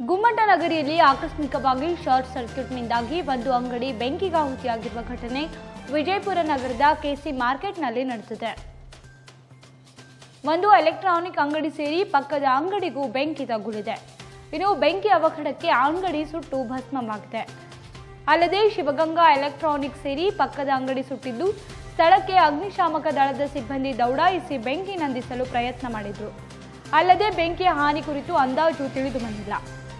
ಗುಮ್ಮಟನಗರಿಯಲ್ಲಿ ಆಕಸ್ಮಿಕವಾಗಿ ಶಾರ್ಟ್ ಸರ್ಕ್ಯೂಟ್ನಿಂದಾಗಿ ಒಂದು ಅಂಗಡಿ ಬೆಂಕಿಗಾಹುತಿಯಾಗಿರುವ ಘಟನೆ ವಿಜಯಪುರ ನಗರದ ಕೆಸಿ ಮಾರ್ಕೆಟ್ನಲ್ಲಿ ನಡೆದಿದೆ. ಒಂದು ಎಲೆಕ್ಟ್ರಾನಿಕ್ ಅಂಗಡಿ ಸೇರಿ ಪಕ್ಕದ ಅಂಗಡಿಗೂ ಬೆಂಕಿ ತಗುಲಿದೆ. ಇನ್ನು ಬೆಂಕಿ ಅವಘಡಕ್ಕೆ ಅಂಗಡಿ ಸುಟ್ಟು ಭಸ್ಮವಾಗಿದೆ. ಅಲ್ಲದೆ ಶಿವಗಂಗಾ ಎಲೆಕ್ಟ್ರಾನಿಕ್ ಸೇರಿ ಪಕ್ಕದ ಅಂಗಡಿ ಸುಟ್ಟಿದ್ದು, ಸ್ಥಳಕ್ಕೆ ಅಗ್ನಿಶಾಮಕ ದಳದ ಸಿಬ್ಬಂದಿ ದೌಡಾಯಿಸಿ ಬೆಂಕಿ ನಂದಿಸಲು ಪ್ರಯತ್ನ ಮಾಡಿದ್ರು. ಅಲ್ಲದೆ ಬೆಂಕಿಯ ಹಾನಿ ಕುರಿತು ಅಂದಾಜು ತಿಳಿದು ಬಂದಿಲ್ಲ.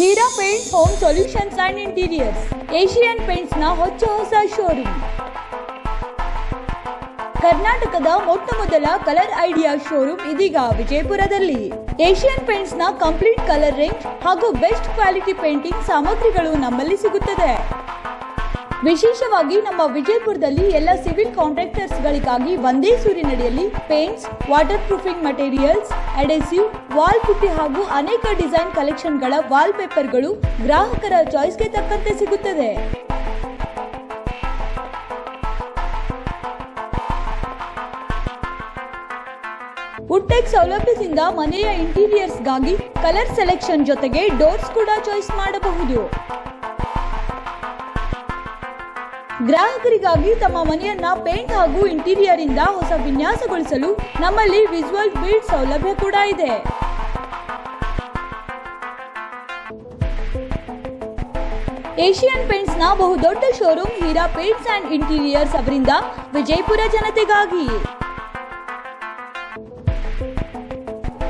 Heera paints home solutions and interiors, Asian ಪೇಂಟ್ಸ್ನ ಹೊಚ್ಚ ಹೊಸ ಶೋರೂಮ್ ಕರ್ನಾಟಕದ ಮೊಟ್ಟ ಮೊದಲ ಕಲರ್ ಐಡಿಯಾ ಶೋರೂಮ್ ಇದೀಗ ವಿಜಯಪುರದಲ್ಲಿ. ಏಷಿಯನ್ ಪೇಂಟ್ಸ್ನ ಕಂಪ್ಲೀಟ್ ಕಲರ್ ರೇಂಜ್ ಹಾಗೂ ಬೆಸ್ಟ್ ಕ್ವಾಲಿಟಿ ಪೇಂಟಿಂಗ್ ಸಾಮಗ್ರಿಗಳು ನಮ್ಮಲ್ಲಿ ಸಿಗುತ್ತದೆ. ವಿಶೇಷವಾಗಿ ನಮ್ಮ ವಿಜಯಪುರದಲ್ಲಿ ಎಲ್ಲ ಸಿವಿಲ್ ಕಾಂಟ್ರಾಕ್ಟರ್ಸ್ಗಳಿಗಾಗಿ ಒಂದೇ ಸೂರಿನಡಿಯಲ್ಲಿ paints water proofing materials, adhesive, wall putty ಹಾಗೂ ಅನೇಕ ಡಿಸೈನ್ ಕಲೆಕ್ಷನ್ಗಳ ವಾಲ್ ಪೇಪರ್ಗಳು ಗ್ರಾಹಕರ ಚಾಯ್ಸ್ಗೆ ತಕ್ಕಂತೆ ಸಿಗುತ್ತದೆ. ವುಡ್ಟೆಕ್ ಸೌಲಭ್ಯದಿಂದ ಮನೆಯ ಇಂಟೀರಿಯರ್ಸ್ಗಾಗಿ ಕಲರ್ ಸೆಲೆಕ್ಷನ್ ಜೊತೆಗೆ ಡೋರ್ಸ್ ಕೂಡ ಚಾಯ್ಸ್ ಮಾಡಬಹುದು. ಗ್ರಾಹಕರಿಗಾಗಿ ತಮ್ಮ ಮನೆಯನ್ನ ಪೇಂಟ್ ಹಾಗೂ ಇಂಟೀರಿಯರ್ ಇಂದ ಹೊಸ ವಿನ್ಯಾಸಗೊಳಿಸಲು ನಮ್ಮಲ್ಲಿ ವಿಜುವಲ್ ಬೀಡ್ ಸೌಲಭ್ಯ ಕೂಡ ಇದೆ. ಏಷಿಯನ್ ಪೇಂಟ್ಸ್ನ ಬಹುದೊಡ್ಡ showroom Heera paints and interiors ಅವರಿಂದ ವಿಜಯಪುರ ಜನತೆಗಾಗಿ.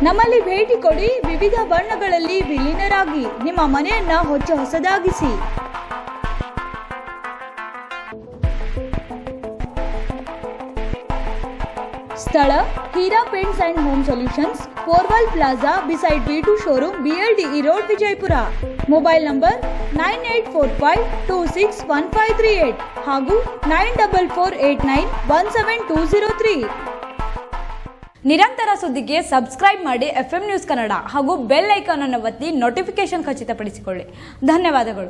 ನಮ್ಮಲ್ಲಿ ಭೇಟಿ ಕೊಡಿ ವಿವಿಧ ಬಣ್ಣಗಳಲ್ಲಿ ವಿಲೀನರಾಗಿ. ನಿಮ್ಮ ಮನೆಯನ್ನ ಹೊಚ್ಚ ಹೊಸದಾಗಿಸಿ. ಸ್ಥಳ, Heera paints and home solutions Fourwall plaza beside B two showroom BLDE road Vijayapura. Mobile number nine eight four five two six one five three eight ಹಾಗೂ nine double four eight nine one seven two zero three. ನಿರಂತರ ಸುದ್ದಿಗೆ subscribe ಮಾಡಿ F news Kannada ಹಾಗೂ bell icon ಅನ್ನು ಒತ್ತಿ notification ಖಚಿತಪಡಿಸಿಕೊಳ್ಳಿ. ಧನ್ಯವಾದಗಳು.